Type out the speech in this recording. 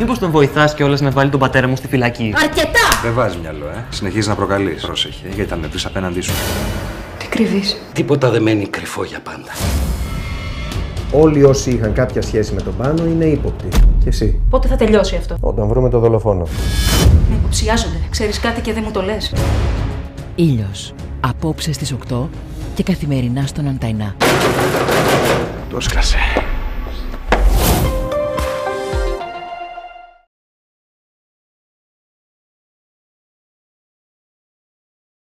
Μήπως τον βοηθάς κιόλας να βάλει τον πατέρα μου στη φυλακή; Αρκετά! Δεν βάζει μυαλό, ε. Συνεχίζεις να προκαλείς. Πρόσεχε, γιατί θα με βρει απέναντί σου. Τι κρύβει. Τίποτα δεν μένει κρυφό για πάντα. Όλοι όσοι είχαν κάποια σχέση με τον πάνω είναι ύποπτοι. Και εσύ; Πότε θα τελειώσει αυτό; Όταν βρούμε το δολοφόνο. Με υποψιάζονται. Ξέρεις κάτι και δεν μου το λες. Ήλιος Απόψε στις 8 και καθημερινά στον Ανταϊνά.